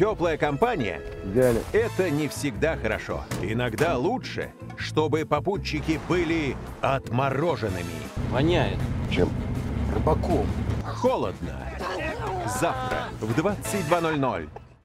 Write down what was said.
теплая компания Идеально. – это не всегда хорошо. Иногда лучше, чтобы попутчики были отмороженными. Воняет. Чем? Рыбаком. Холодно. Завтра в 22.00